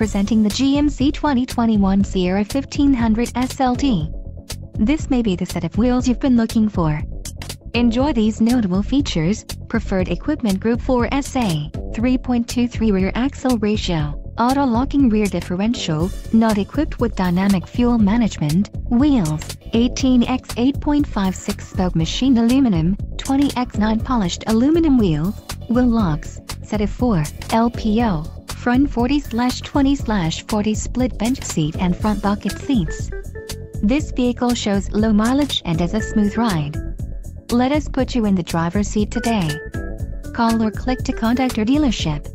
presenting the GMC 2021 Sierra 1500 SLT. This may be the set of wheels you've been looking for. Enjoy these notable features, preferred equipment group 4SA, 3.23 rear axle ratio, auto-locking rear differential, not equipped with dynamic fuel management, wheels, 18x 8.56 spoke machined aluminum, 20x 9 polished aluminum wheels, wheel locks, set of 4, LPO, front 40 slash 20 slash 40 split bench seat and front bucket seats. This vehicle shows low mileage and is a smooth ride. Let us put you in the driver's seat today. Call or click to contact our dealership.